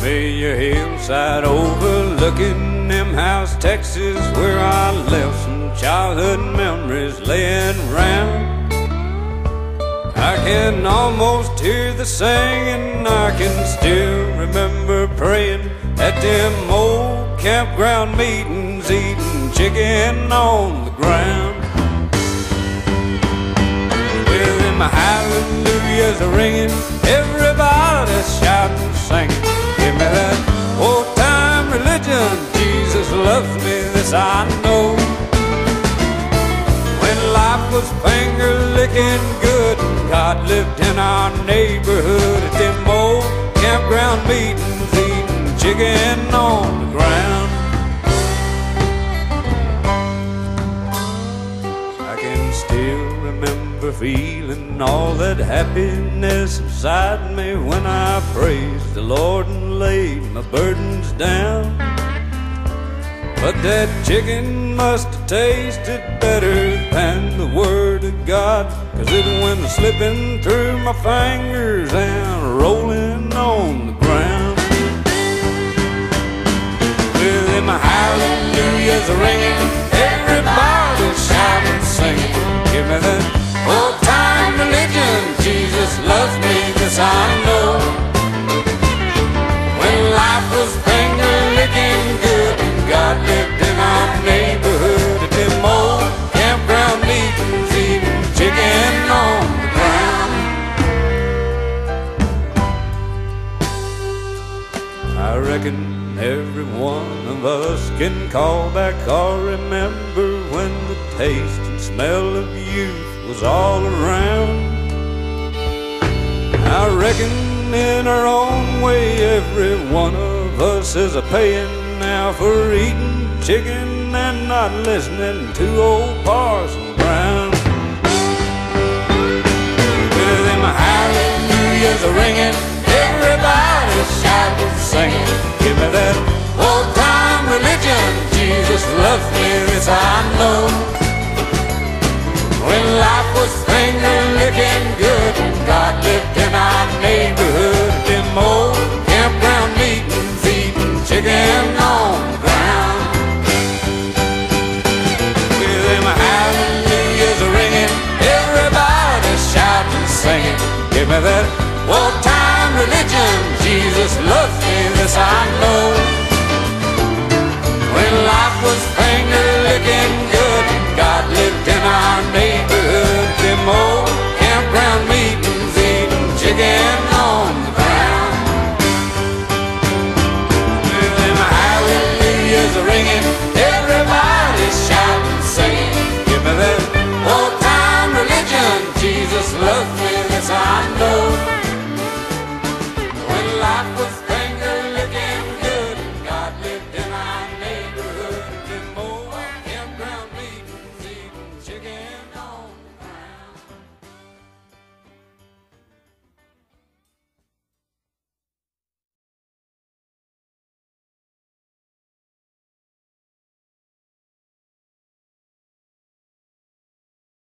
hillside overlooking Emhouse, Texas, where I left some childhood memories laying round. I can almost hear the singing, I can still remember praying at them old campground meetings, eating chicken on the ground. With them hallelujahs ringing, I know. When life was finger licking good, God lived in our neighborhood at them old campground meetings, eating chicken on the ground. I can still remember feeling all that happiness inside me when I praised the Lord and laid my burdens down. But that chicken must have tasted better than the Word of God, cause it went slipping through my fingers and rolling on the ground. Well, With them hallelujahs ringing, everybody's shouting, singing. Give me that old time religion. Jesus loves me, this I know. When life was God lived in our neighborhood old campground eating chicken on the ground. I reckon every one of us can call back or remember when the taste and smell of youth was all around. I reckon in our own way, every one of us is a paying now for eating chicken and not listening to old Parson Brown. With them hallelujahs ringing, everybody's shouting, singing. Give me that old time religion. Jesus loves me, this I know. When life was finger licking good, God lived in our neighborhood. Them old campground meetings, eating chicken Give me that old time religion. Jesus loves me, this I know.